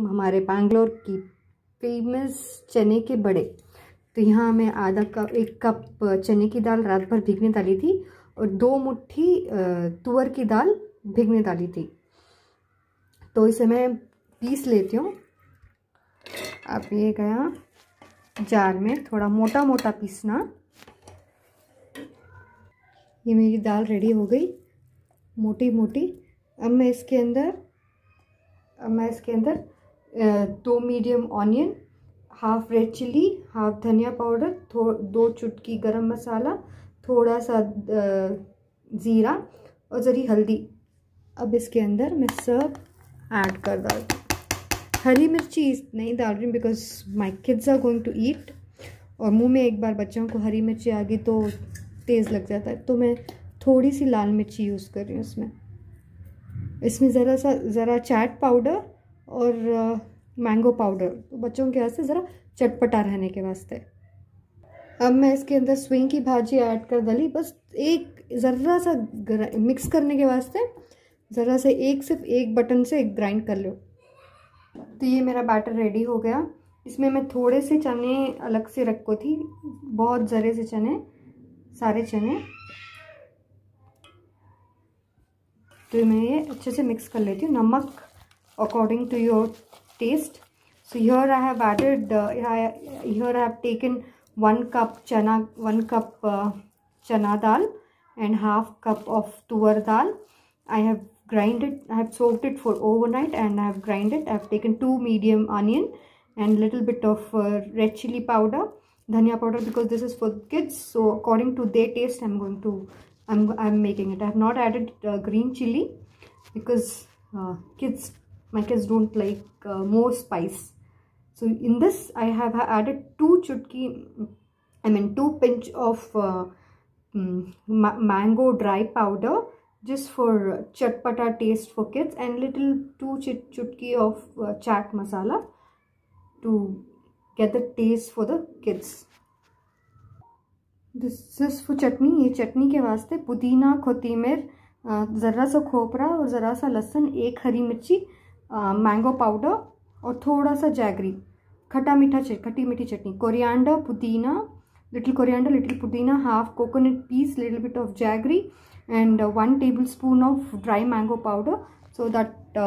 हमारे बैंगलोर की फ़ेमस चने के बड़े। तो यहाँ मैं आधा कप, एक कप चने की दाल रात भर भीगने डाली थी और दो मुट्ठी तुअर की दाल भीगने डाली थी। तो इसे मैं पीस लेती हूँ। अब ये गया जार में थोड़ा मोटा मोटा पीसना। ये मेरी दाल रेडी हो गई। मोटी मोटी अब मैं इसके अंदर, अब मैं इसके अंदर दो medium onion, half red chili half धनिया पाउडर, थो, दो चुटकी गरम मसाला, थोड़ा सा ज़ीरा और ज़री हल्दी। अब इसके अंदर मैं सब ऐड कर डाल हरी मिर्ची नहीं डाल रही because my kids are going to eat और मुँह में एक बार बच्चों को हरी मिर्ची आ गई तो तेज़ लग जाता है। तो मैं थोड़ी सी लाल मिर्ची यूज़ कर रही हूँ इसमें इसमें ज़रा सा, ज़रा चाट पाउडर और मैंगो पाउडर। तो बच्चों के वास्ते ज़रा चटपटा रहने के वास्ते। अब मैं इसके अंदर स्विंग की भाजी ऐड कर डाली। बस एक ज़रा सा मिक्स करने के वास्ते ज़रा से एक, सिर्फ़ एक बटन से ग्राइंड कर लो। तो ये मेरा बैटर रेडी हो गया। इसमें मैं थोड़े से चने अलग से रखो थी। बहुत ज़रे से चने, सारे चने। तो मैं ये अच्छे से मिक्स कर लेती हूँ, नमक according to your taste so your I have added here I have taken one cup chana one cup chana dal and half cup of toor dal I have grinded I have Sowa it for overnight and I have grinded I have taken two medium onion and little bit of red chili powder dhania powder because this is for kids so according to they taste I am going to i'm i'm making it. I have not added uh, green chili because uh, kids my kids don't like uh, more spice. So in this i have added two chutki i mean two pinch of uh, um, ma mango dry powder just for chatpata taste for kids and little two chut chutki of uh, masala to get the taste for the kids this is for chutney, ये चटनी के वास्ते पुदीना कोतीमेर ज़रा सा खोपरा और ज़रा सा लहसुन, एक हरी मिर्ची मैंगो पाउडर और थोड़ा सा जैगरी खट्टा मीठा खट्टी मीठी chutney coriander pudina little coriander little pudina half coconut piece little bit of jaggery and one tablespoon of dry mango powder so that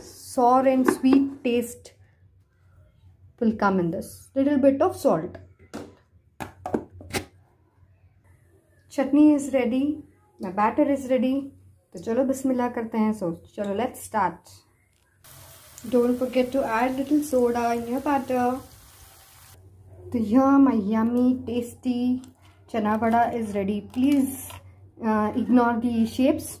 sour and sweet taste will come in this. Little bit of salt. Chutney is ready ना batter is ready तो चलो बिस्मिल्लाह करते हैं so, चलो let's start don't forget to add little soda in your batter तो यह my yummy tasty chana vada is ready please ignore the shapes